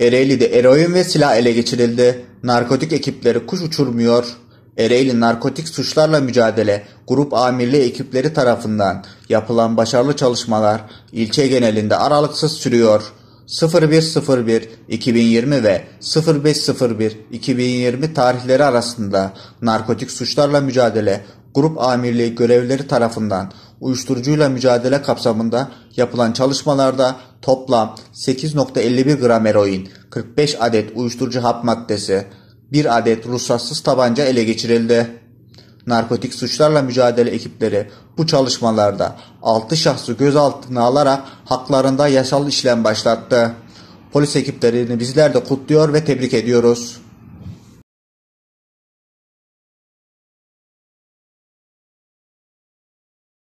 Ereğli'de eroin ve silah ele geçirildi. Narkotik ekipleri kuş uçurmuyor. Ereğli Narkotik Suçlarla Mücadele Grup Amirliği ekipleri tarafından yapılan başarılı çalışmalar ilçe genelinde aralıksız sürüyor. 01.01.2020 ve 05.01.2020 tarihleri arasında narkotik suçlarla mücadele Grup Amirliği görevlileri tarafından uyuşturucuyla mücadele kapsamında yapılan çalışmalarda toplam 8.51 gram eroin, 45 adet uyuşturucu hap maddesi, 1 adet ruhsatsız tabanca ele geçirildi. Narkotik suçlarla mücadele ekipleri bu çalışmalarda 6 şahsı gözaltına alarak haklarında yasal işlem başlattı. Polis ekiplerini bizler de kutluyor ve tebrik ediyoruz.